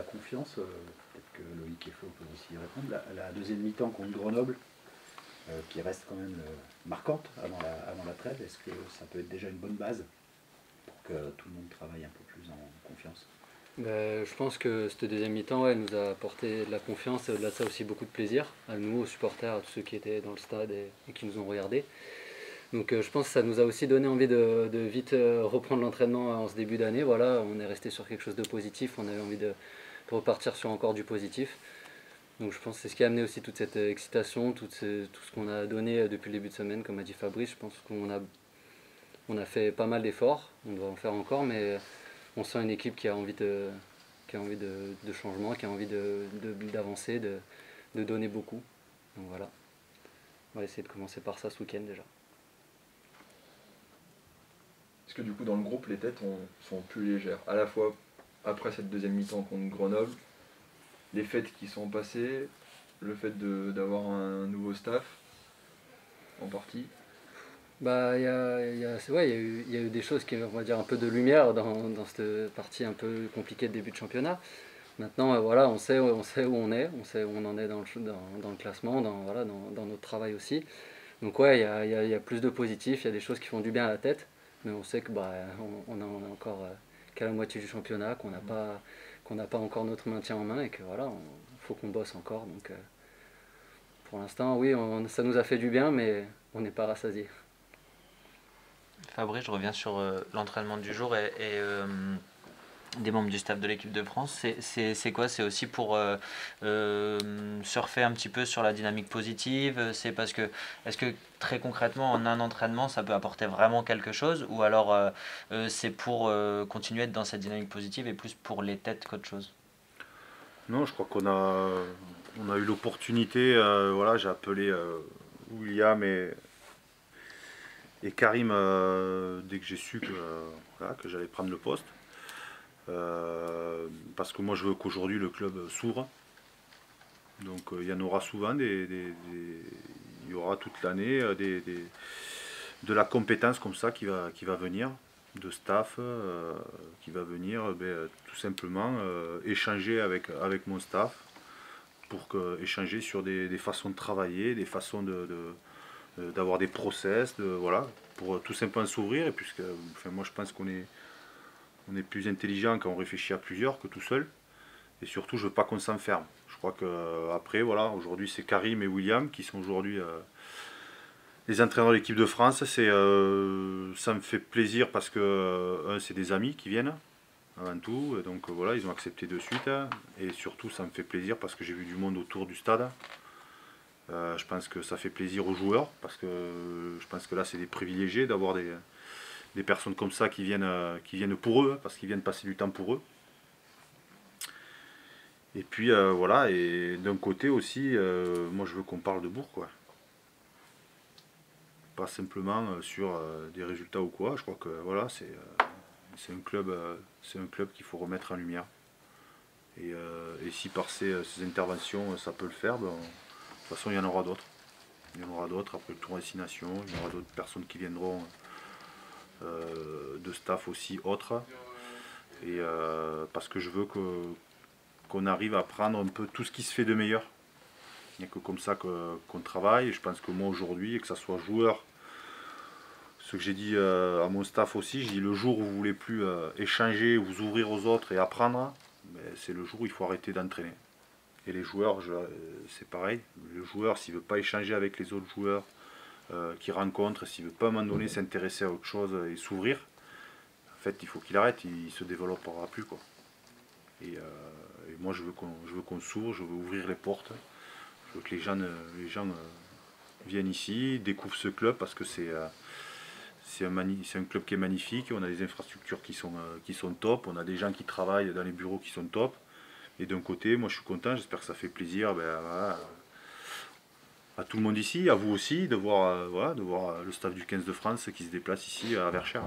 la confiance, peut-être que Loïc et Flo peuvent aussi y répondre. La, deuxième mi-temps contre Grenoble, qui reste quand même marquante avant la, avant trêve, est-ce que ça peut être déjà une bonne base pour que tout le monde travaille un peu plus en confiance? Ben, je pense que cette deuxième mi-temps elle nous a apporté de la confiance et au-delà de ça aussi beaucoup de plaisir à nous, aux supporters, à tous ceux qui étaient dans le stade et, qui nous ont regardés. Donc euh, je pense que ça nous a aussi donné envie de, vite euh, reprendre l'entraînement en ce début d'année. Voilà, on est resté sur quelque chose de positif, on avait envie de, repartir sur encore du positif. Donc je pense que c'est ce qui a amené aussi toute cette excitation, tout ce, qu'on a donné depuis le début de semaine, comme a dit Fabrice. Je pense qu'on a, on a fait pas mal d'efforts, on doit en faire encore, mais on sent une équipe qui a envie de, qui a envie de, changement, qui a envie d'avancer, de, de, donner beaucoup. Donc voilà, on va essayer de commencer par ça ce week-end déjà. Est-ce que du coup dans le groupe les têtes sont plus légères? À la fois après cette deuxième mi-temps contre Grenoble, les fêtes qui sont passées, le fait d'avoir un nouveau staff en partie bah, il y a, y, a, ouais, eu, y a eu des choses qui, on dire, un peu de lumière dans, dans cette partie un peu compliquée de début de championnat. Maintenant, euh, voilà, on sait, on sait où on est, on sait où on en est dans le, dans, dans le classement, dans, voilà, dans, dans, notre travail aussi. Donc ouais, il y a, y a, plus de positifs, il y a des choses qui font du bien à la tête, mais on sait que bah, on a encore euh, qu'à la moitié du championnat, qu'on n'a pas, qu'on n'a pas encore notre maintien en main et que voilà, il faut qu'on bosse encore. Donc euh, pour l'instant, oui, ça nous a fait du bien, mais on n'est pas rassasié. Fabrice, je reviens sur euh, l'entraînement du jour et, euh, des membres du staff de l'équipe de France. C'est quoi? C'est aussi pour euh, surfer un petit peu sur la dynamique positive C'est parce que, est-ce que très concrètement, en un entraînement, ça peut apporter vraiment quelque chose Ou alors c'est pour continuer à être dans cette dynamique positive et plus pour les têtes qu'autre chose? Non, je crois qu'on a, on a eu l'opportunité. voilà, J'ai appelé William et et Karim, euh, dès que j'ai su que, que j'allais prendre le poste, euh, parce que moi je veux qu'aujourd'hui le club s'ouvre. Donc euh, il y en aura souvent, des, il y aura toute l'année des, de la compétence comme ça qui va, venir, de staff qui va venir ben, tout simplement échanger avec, mon staff pour échanger sur des, façons de travailler, des façons d'avoir des process, voilà, pour euh, tout simplement s'ouvrir. Et puisque, enfin, moi je pense qu'on est, est plus intelligent quand on réfléchit à plusieurs que tout seul. Et surtout, je veux pas qu'on s'enferme. Je crois que euh, après, voilà, aujourd'hui c'est Karim et William qui sont aujourd'hui euh, les entraîneurs de l'équipe de France. C'est, ça me fait plaisir parce que c'est des amis qui viennent avant tout. Donc voilà, ils ont accepté de suite. Et surtout, ça me fait plaisir parce que j'ai vu du monde autour du stade. Euh, je pense que ça fait plaisir aux joueurs parce que je pense que là c'est des privilégiés d'avoir des, personnes comme ça qui viennent, euh, qui viennent pour eux, parce qu'ils viennent passer du temps pour eux. Et puis euh, voilà, et d'un côté aussi, moi je veux qu'on parle de Bourg quoi. Pas simplement sur des résultats ou quoi. Je crois que voilà, c'est un club, club qu'il faut remettre en lumière. Et, si par ces, interventions ça peut le faire, ben, toute façon, il y en aura d'autres. Il y en aura d'autres après le tour destination. Il y aura d'autres personnes qui viendront euh, de staff aussi autres. Et euh, parce que je veux qu'on arrive à prendre un peu tout ce qui se fait de meilleur. Il n'y a que comme ça qu'on travaille. Et je pense que moi aujourd'hui, et que ça soit joueur, ce que j'ai dit euh, à mon staff aussi, j'ai dit le jour où vous voulez plus échanger, vous ouvrir aux autres et apprendre, ben, c'est le jour où il faut arrêter d'entraîner. Et les joueurs, c'est pareil. Le joueur, s'il ne veut pas échanger avec les autres joueurs euh, qu'il rencontre, s'il ne veut pas à un moment donné s'intéresser à autre chose et s'ouvrir, en fait, il faut qu'il arrête, il ne se développera plus. Quoi. Et, euh, moi, je veux qu'on s'ouvre, je veux ouvrir les portes. Je veux que les gens, les gens euh, viennent ici, découvrent ce club parce que c'est c'est un, un, club qui est magnifique, on a des infrastructures qui sont, qui sont top, on a des gens qui travaillent dans les bureaux qui sont top. Et d'un côté, moi je suis content, j'espère que ça fait plaisir ben, à tout le monde ici, à vous aussi, de voir, euh, de voir euh, le staff du 15 de France qui se déplace ici à Verchères.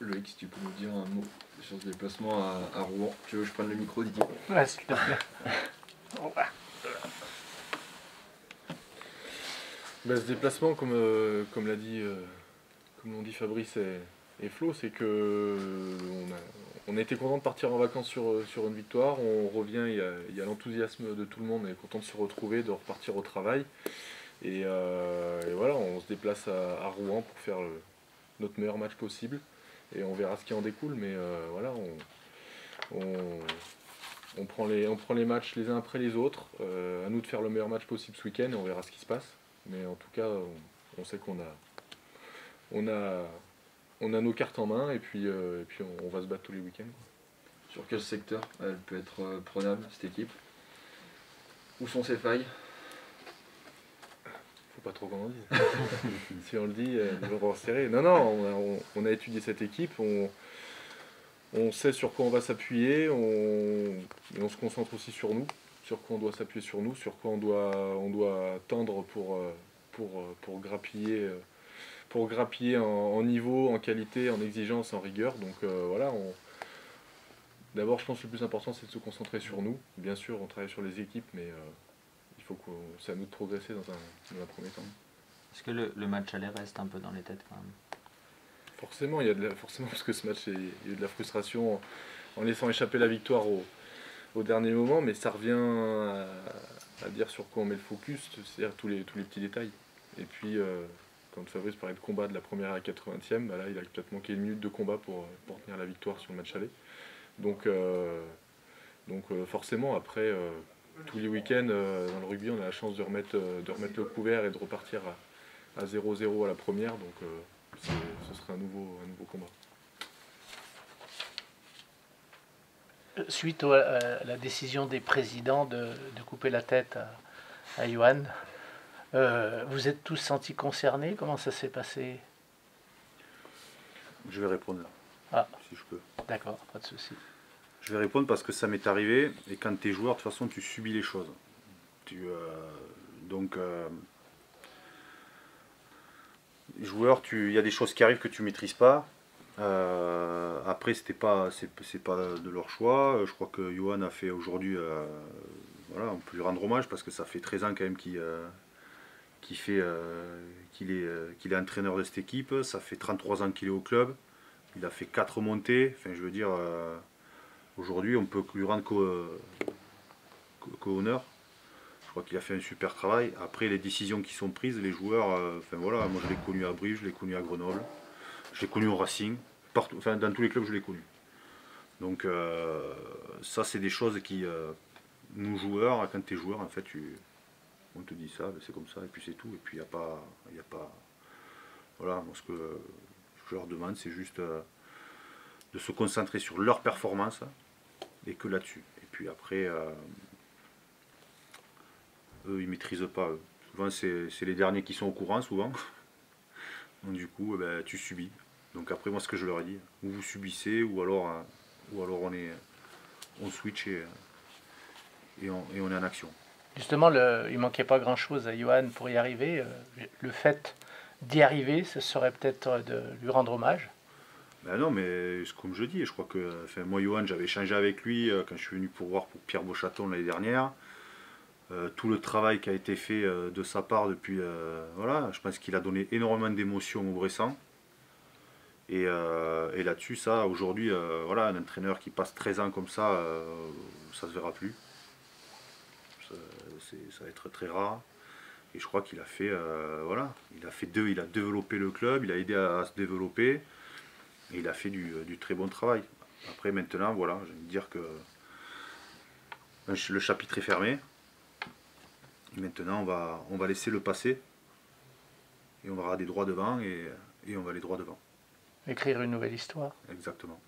Loïc, si tu peux nous dire un mot sur ce déplacement à, Rouen. Tu veux que je prenne le micro, Didier Ouais, s'il te plaît. Ben, ce déplacement, comme, euh, comme l'a dit comme l'ont dit Fabrice et, et Flo, c'est que on a, on a été content de partir en vacances sur, sur une victoire. On revient, il y a, l'enthousiasme de tout le monde, on est content de se retrouver, de repartir au travail. Et, euh, et voilà, on se déplace à, à Rouen pour faire le- notre meilleur match possible. Et on verra ce qui en découle, mais euh, voilà, on, on, prend les, on prend les matchs les uns après les autres. Euh, à nous de faire le meilleur match possible ce week-end et on verra ce qui se passe. Mais en tout cas, on, on sait qu'on a, on a, nos cartes en main et puis, euh, et puis on, va se battre tous les week-ends. Sur quel secteur elle peut être prenable, cette équipe? Où sont ses failles? Pas trop qu'on en dise. si on le dit, euh, ils vont serrer. Non, non, on a, on- on étudié cette équipe, on, on sait sur quoi on va s'appuyer, on, et on se concentre aussi sur nous, sur quoi on doit s'appuyer sur nous, sur quoi on doit, on doit tendre pour, euh, pour, euh, pour grappiller, pour grappiller en, niveau, en qualité, en exigence, en rigueur. Donc voilà, on, d'abord je pense que le plus important c'est de se concentrer sur nous. Bien sûr, on travaille sur les équipes, mais faut qu'on, c'est à nous de progresser dans un, dans un premier temps. Est-ce que le, le match aller reste un peu dans les têtes quand même? Forcément, il y a de la, forcément parce que ce match, il y a eu de la frustration en, en laissant échapper la victoire au, au dernier moment, mais ça revient à, à dire sur quoi on met le focus, c'est-à-dire tous les, tous les petits détails. Et puis, euh, quand Fabrice parlait de combat de la première à la 80e, bah là, il a peut-être manqué une minute de combat pour, pour tenir la victoire sur le match aller. Donc, euh, donc euh, forcément, après, tous les week-ends, euh, dans le rugby, on a la chance de remettre, euh, de remettre le couvert et de repartir à, à 0-0 à la première. Donc, euh, ce serait un nouveau, un nouveau combat. Suite à la décision des présidents de, de couper la tête à, à Johan, euh, vous êtes tous sentis concernés? Comment ça s'est passé? Je vais répondre là, Ah. si je peux. D'accord, pas de souci. Je vais répondre parce que ça m'est arrivé et quand tu es joueur, de toute façon, tu subis les choses. Euh, donc, euh, joueur, il y a des choses qui arrivent que tu maîtrises pas. Euh, après, c'était pas, pas de leur choix. Je crois que Johan a fait aujourd'hui, voilà, on peut lui rendre hommage parce que ça fait 13 ans quand même qu'il, fait, qu'il est, qu'il est entraîneur de cette équipe. Ça fait 33 ans qu'il est au club. Il a fait 4 montées. Enfin, je veux dire. Euh, Aujourd'hui, on peut lui rendre qu'au qu'au- qu'au honneur. Je crois qu'il a fait un super travail. Après, les décisions qui sont prises, les joueurs, euh, voilà, moi je l'ai connu à Brive, je l'ai connu à Grenoble, je l'ai connu au Racing, partout, enfin dans tous les clubs je l'ai connu. Donc euh, ça, c'est des choses qui, euh, nous joueurs, quand tu es joueur, en fait, tu, on te dit ça, ben, c'est comme ça, et puis c'est tout. Et puis il n'y a pas, il a pas, voilà, moi ce que je leur demande, c'est juste euh, de se concentrer sur leur performance et que là-dessus. Et puis après, euh, eux, ils maîtrisent pas. Souvent, c'est les derniers qui sont au courant, souvent. Donc du coup, eh ben, tu subis. Donc après, moi, ce que je leur ai dit, ou vous subissez, ou alors, euh, ou alors on est, on switch et, euh, et, on, et on est en action. Justement, le, il manquait pas grand-chose à Johan pour y arriver. Le fait d'y arriver, ce serait peut-être de lui rendre hommage. Ben non, mais c'est comme je dis, je crois que moi, Johan, j'avais échangé avec lui euh, quand je suis venu pour voir pour Pierre Beauchaton l'année dernière. Euh, tout le travail qui a été fait euh, de sa part depuis. voilà, je pense qu'il a donné énormément d'émotions au Bressan. Et, là-dessus, ça, aujourd'hui, voilà, un entraîneur qui passe 13 ans comme ça, ça se verra plus. Ça, va être très rare. Et je crois qu'il a fait, voilà, il a fait deux, il a développé le club, il a aidé à se développer. Et il a fait du, du très bon travail. Après, maintenant, voilà, je vais dire que le chapitre est fermé. Et maintenant, on va, on va laisser le passé. Et on aura des droits devant et, et on va aller droit devant. Écrire une nouvelle histoire. Exactement.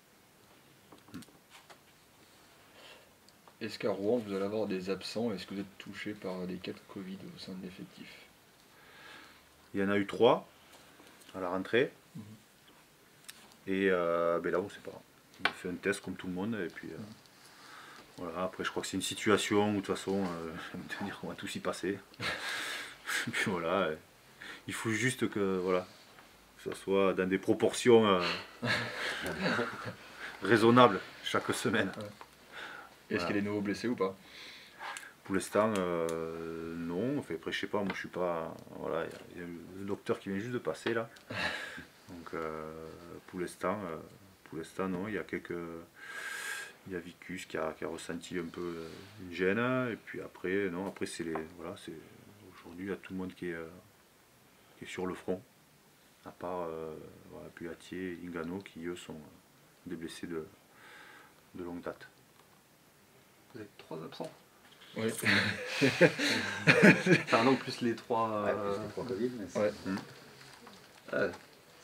Est-ce qu'à Rouen, vous allez avoir des absents? Est-ce que vous êtes touché par des cas de Covid au sein de l'effectif? Il y en a eu trois à la rentrée. Et euh, ben là, on ne sait pas. On a fait un test comme tout le monde. Et puis euh, voilà, après, je crois que c'est une situation où de toute façon, euh, qu'on va tous y passer. et puis voilà, il faut juste que, voilà, que ça soit dans des proportions euh, raisonnables chaque semaine. Est-ce Voilà. qu'il y a des nouveaux blessés ou pas? Pour l'instant, euh, non. Enfin, après, je sais pas, moi je suis pas. Voilà, il y a- il y, a le docteur qui vient juste de passer là. Donc euh, pour l'instant, euh, pour l'instant non, il y a quelques. Il y a Vicus qui a, qui a ressenti un peu euh, une gêne, et puis après, non, après c'est les. Voilà, c'est. Aujourd'hui, il y a tout le monde qui est, euh, qui est sur le front. À part euh, voilà, Puatier et Ingano qui eux sont des blessés de, de longue date. Vous avez trois absents. Oui. Enfin non, plus les trois. Ouais, plus les trois Covid, mais ouais.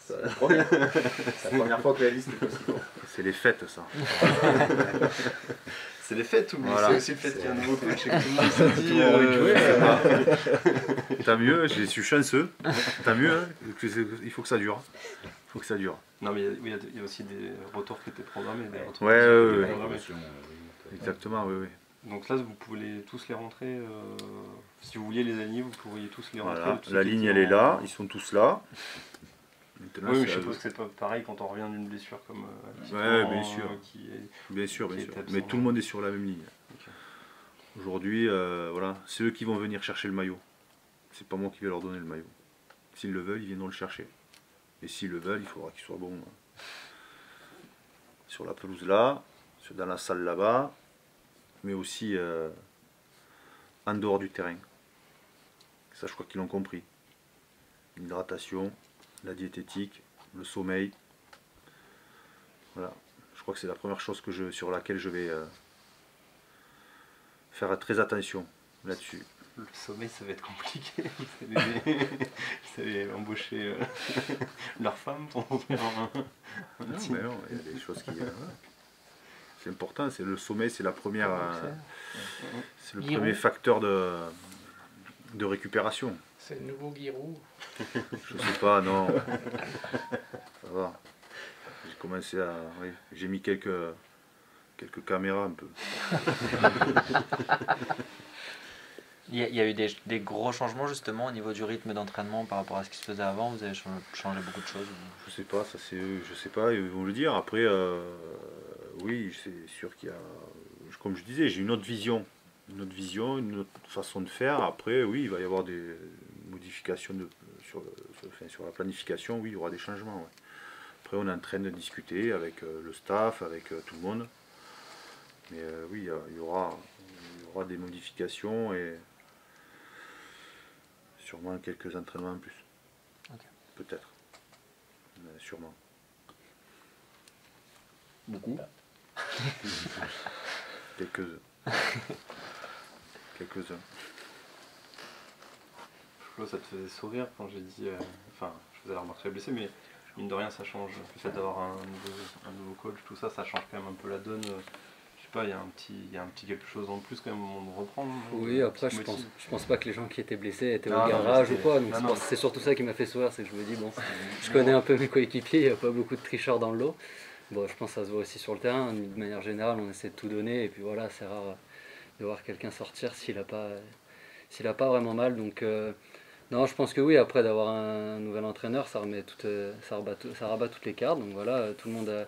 c'est la première fois que la liste est courte. C'est les fêtes, ça. C'est les fêtes ou Voilà. c'est aussi le fait qu'il y a un nouveau coach et que tout le monde s'est dit. Euh, Tant mieux, j'ai suis chanceux. Tant mieux, hein, il faut que ça dure. Il faut que ça dure. Non, mais il y a- y, aussi des retours qui étaient programmés. Des retours Ouais, qui ouais, programmés. Exactement, oui, oui. Donc là, vous pouvez les- tous les rentrer. euh, si vous vouliez les aligner, vous pourriez tous les rentrer. Voilà, la ligne elle est là, ils sont tous là. Maintenant, Oui, mais je suppose que c'est pas pareil quand on revient d'une blessure comme. euh, Ouais, bien sûr. qui est- Bien sûr, qui bien est sûr. absent. Mais tout le monde est sur la même ligne. Aujourd'hui, euh, voilà, c'est eux qui vont venir chercher le maillot. C'est pas moi qui vais leur donner le maillot. S'ils le veulent, ils viendront le chercher. Et s'ils le veulent, il faudra qu'ils soient bons euh, sur la pelouse là, dans la salle là-bas, mais aussi euh, en dehors du terrain. Ça, je crois qu'ils l'ont compris. L'hydratation, la diététique, le sommeil. Voilà. Je crois que c'est la première chose que je, sur laquelle je vais euh, faire très attention là-dessus. Le sommeil, ça va être compliqué. Vous allez, vous allez embaucher euh, leur femme pour faire un, un Non, petit- mais non, il y a des choses qui. euh, c'est important, c'est le sommeil, c'est la première. euh, c'est le premier facteur de, de récupération. C'est le nouveau Giroud. Je sais pas, non. Ça va. J'ai commencé à. Oui, j'ai mis quelques, quelques caméras un peu. Il y, a, il y a eu des, des gros changements justement au niveau du rythme d'entraînement par rapport à ce qui se faisait avant. Vous avez changé, beaucoup de choses. Je sais pas, ça c'est eux, je sais pas, ils vont le dire. Après, euh, oui, c'est sûr qu'il y a, comme je disais, j'ai une autre vision, une autre vision, une autre façon de faire. Après, oui, il va y avoir des modifications de, sur, le- sur- enfin, sur la planification, oui, il y aura des changements. ouais. Après, on est en train de discuter avec euh, le staff, avec euh, tout le monde. Mais euh, oui, il y, a- il y aura, il y aura des modifications et sûrement quelques entraînements en plus. Peut-être. Sûrement. Beaucoup. Quelques-uns. Quelques-uns. Flo, ça te faisait sourire quand j'ai dit. euh, Enfin, je faisais la remarque sur les blessés, mais mine de rien, ça change. Le fait d'avoir un nouveau, un nouveau coach, tout ça, ça change quand même un peu la donne. euh, Je sais pas, il y, a un petit- il y a un petit quelque chose en plus quand même au moment de reprendre. Oui, après, je pense, je pense pas que les gens qui étaient blessés étaient Non, au garage ou quoi. Donc c'est surtout ça qui m'a fait sourire, c'est que je me dis, bon, je connais un peu mes coéquipiers, il n'y a pas beaucoup de tricheurs dans le lot. Bon, je pense que ça se voit aussi sur le terrain. De manière générale, on essaie de tout donner. Et puis voilà, c'est rare de voir quelqu'un sortir s'il n'a pas, s'il a pas vraiment mal. Donc, euh, non, je pense que oui, après d'avoir un nouvel entraîneur, ça, remet euh, ça, rabat, ça rabat toutes les cartes. Donc voilà, euh, tout le monde a,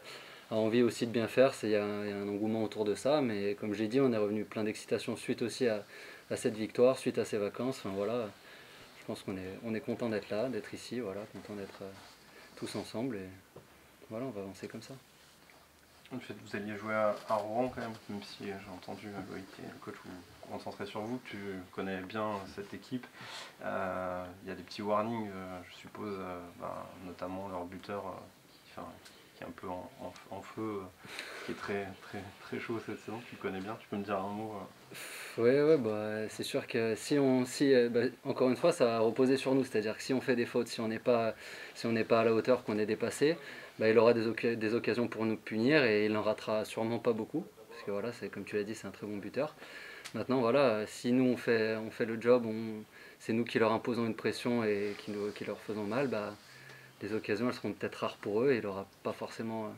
envie aussi de bien faire. Il y, a un engouement autour de ça. Mais comme j'ai dit, on est revenu plein d'excitation suite aussi à, cette victoire, suite à ces vacances. Enfin voilà, je pense qu'on est, est content d'être là, d'être ici, voilà, content d'être euh, tous ensemble. Et voilà, on va avancer comme ça. Le fait que vous alliez jouer à, Rouen quand même, même si j'ai entendu Loïc et le coach vous concentrer sur vous, tu connais bien cette équipe. Euh, Il y a des petits warnings, euh, je suppose, euh, bah, notamment leur buteur qui, est un peu en, en- feu, qui est très, très, très chaud cette saison. Tu le connais bien, tu peux me dire un mot Ouais, ouais, bah, c'est sûr que si on, si, euh, bah, encore une fois, ça va reposer sur nous. C'est-à-dire que si on fait des fautes, si on n'est pas, si on n'est pas à la hauteur, qu'on est dépassé, bah, il aura des, des occasions pour nous punir et il n'en ratera sûrement pas beaucoup. Parce que voilà, c'est comme tu l'as dit, c'est un très bon buteur. Maintenant, voilà, si nous on fait, on fait le job, c'est nous qui leur imposons une pression et qui, nous- qui leur faisons mal, bah, les occasions elles seront peut-être rares pour eux et il n'aura pas forcément euh,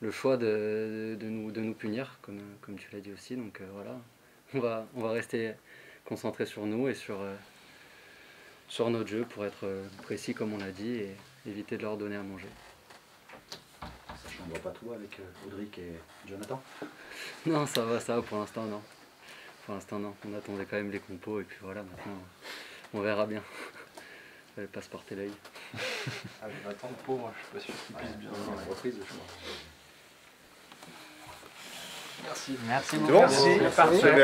le choix de, de nous, de nous punir, comme, comme tu l'as dit aussi. Donc euh, voilà, on va, on va rester concentré sur nous et sur, euh, sur notre jeu pour être euh, précis comme on l'a dit et éviter de leur donner à manger. Ça chambre pas trop avec euh, Audric et Jonathan? Non, ça va, ça va pour l'instant, non. Pour l'instant, non. On attendait quand même les compos et puis voilà, maintenant, on verra bien. Elle passe par Téléil. Ah, mais attends, le pauvre, je suis pas sûr qu'il puisse bien. Ouais, une reprise, je crois. Merci. Merci beaucoup. Merci, parfait.